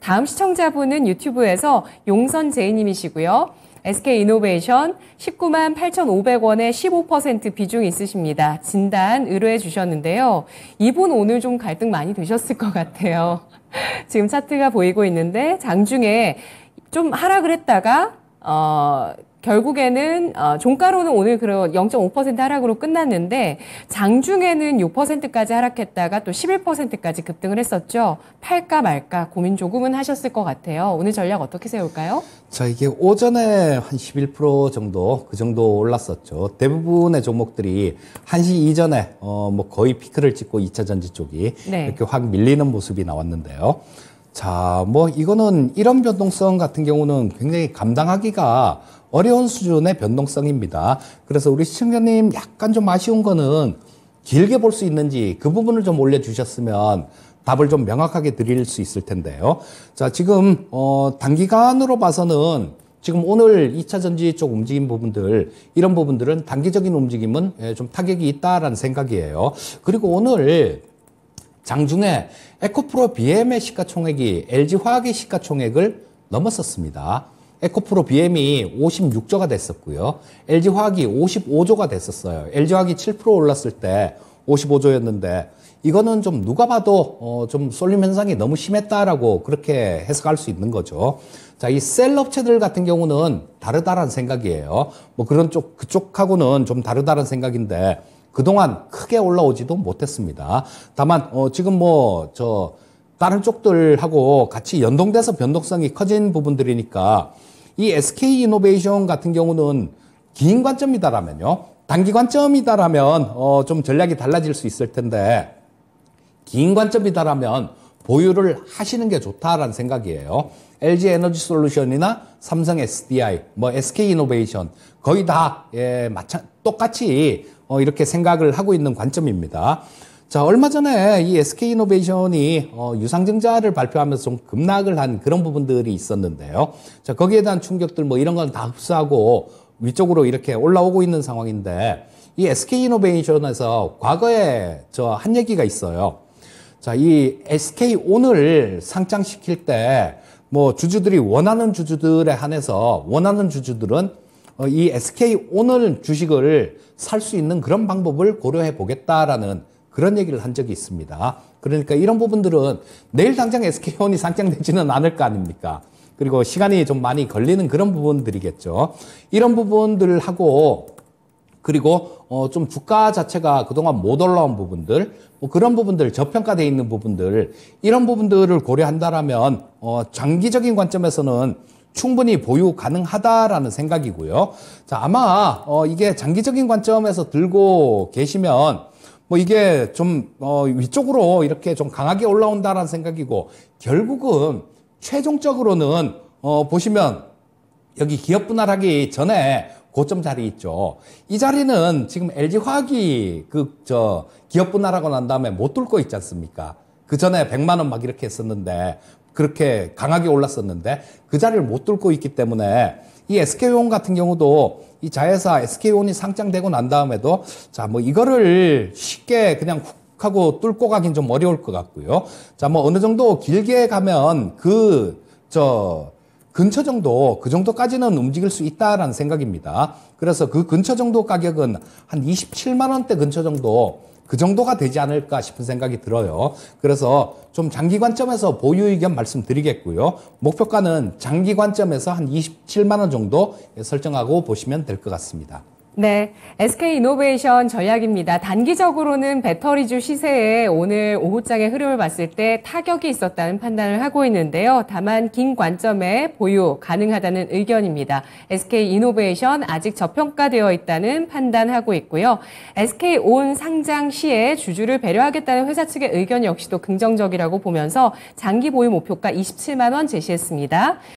다음 시청자분은 유튜브에서 용선 제이님이시고요. SK 이노베이션 19만 8,500원에 15% 비중 있으십니다. 진단 의뢰해 주셨는데요. 이분 오늘 좀 갈등 많이 되셨을 것 같아요. 지금 차트가 보이고 있는데 장중에 좀 하락을 했다가 어, 결국에는 어, 종가로는 오늘 그런 0.5% 하락으로 끝났는데 장중에는 6%까지 하락했다가 또 11%까지 급등을 했었죠. 팔까 말까 고민 조금은 하셨을 것 같아요. 오늘 전략 어떻게 세울까요? 자, 이게 오전에 한 11% 정도 그 정도 올랐었죠. 대부분의 종목들이 1시 이전에 어, 뭐 거의 피크를 찍고 2차 전지 쪽이 네. 이렇게 확 밀리는 모습이 나왔는데요. 자, 뭐 이거는 이런 변동성 같은 경우는 굉장히 감당하기가 어려운 수준의 변동성입니다. 그래서 우리 시청자님 약간 좀 아쉬운 거는 길게 볼 수 있는지 그 부분을 좀 올려주셨으면 답을 좀 명확하게 드릴 수 있을 텐데요. 자, 지금, 어, 단기간으로 봐서는 지금 오늘 2차 전지 쪽 움직임 부분들, 이런 부분들은 단기적인 움직임은 예, 좀 타격이 있다라는 생각이에요. 그리고 오늘 장중에 에코프로 BM의 시가총액이 LG화학의 시가총액을 넘었었습니다. 에코프로 BM이 56조가 됐었고요. LG화학이 55조가 됐었어요. LG화학이 7% 올랐을 때 55조였는데 이거는 좀 누가 봐도 어 좀 쏠림 현상이 너무 심했다라고 그렇게 해석할 수 있는 거죠. 자, 이 셀 업체들 같은 경우는 다르다라는 생각이에요. 뭐 그런 쪽 그쪽하고는 좀 다르다는 생각인데 그동안 크게 올라오지도 못했습니다. 다만 어 지금 뭐저 다른 쪽들하고 같이 연동돼서 변동성이 커진 부분들이니까 이 SK 이노베이션 같은 경우는 긴 관점이다라면요. 단기 관점이다라면 어, 좀 전략이 달라질 수 있을 텐데 긴 관점이다라면 보유를 하시는 게 좋다라는 생각이에요. LG 에너지 솔루션이나 삼성 SDI, 뭐 SK 이노베이션 거의 다 예, 마찬 똑같이 어, 이렇게 생각을 하고 있는 관점입니다. 자, 얼마 전에 이 SK 이노베이션이 어, 유상증자를 발표하면서 좀 급락을 한 그런 부분들이 있었는데요. 자, 거기에 대한 충격들 뭐 이런 건 다 흡수하고 위쪽으로 이렇게 올라오고 있는 상황인데 이 SK 이노베이션에서 과거에 저 한 얘기가 있어요. 자, 이 SK 온을 상장시킬 때 뭐 주주들이 원하는 주주들에 한해서 원하는 주주들은 어, 이 SK 온을 주식을 살 수 있는 그런 방법을 고려해 보겠다라는 그런 얘기를 한 적이 있습니다. 그러니까 이런 부분들은 내일 당장 SK온이 상장되지는 않을 거 아닙니까? 그리고 시간이 좀 많이 걸리는 그런 부분들이겠죠. 이런 부분들하고 그리고 어, 좀 주가 자체가 그동안 못 올라온 부분들, 뭐 그런 부분들, 저평가되어 있는 부분들, 이런 부분들을 고려한다라면 어, 장기적인 관점에서는 충분히 보유 가능하다라는 생각이고요. 자, 아마 어, 이게 장기적인 관점에서 들고 계시면 뭐 이게 좀 어, 위쪽으로 이렇게 좀 강하게 올라온다라는 생각이고 결국은 최종적으로는 어, 보시면 여기 기업 분할하기 전에 고점 자리 있죠. 이 자리는 지금 LG 화학이 그 저 기업 분할하고 난 다음에 못 뚫고 있지 않습니까? 그 전에 100만 원 막 이렇게 했었는데 그렇게 강하게 올랐었는데 그 자리를 못 뚫고 있기 때문에 이 SK온 같은 경우도 이 자회사 SK온이 상장되고 난 다음에도 자, 뭐 이거를 쉽게 그냥 훅 하고 뚫고 가긴 좀 어려울 것 같고요. 자, 뭐 어느 정도 길게 가면 그, 저, 근처 정도, 그 정도까지는 움직일 수 있다라는 생각입니다. 그래서 그 근처 정도 가격은 한 27만 원대 근처 정도 그 정도가 되지 않을까 싶은 생각이 들어요. 그래서 좀 장기 관점에서 보유 의견 말씀드리겠고요. 목표가는 장기 관점에서 한 27만 원 정도 설정하고 보시면 될 것 같습니다. 네, SK 이노베이션 전략입니다. 단기적으로는 배터리주 시세에 오늘 오후장의 흐름을 봤을 때 타격이 있었다는 판단을 하고 있는데요. 다만 긴 관점에 보유 가능하다는 의견입니다. SK 이노베이션 아직 저평가되어 있다는 판단하고 있고요. SK 온 상장 시에 주주를 배려하겠다는 회사 측의 의견 역시도 긍정적이라고 보면서 장기 보유 목표가 27만 원 제시했습니다.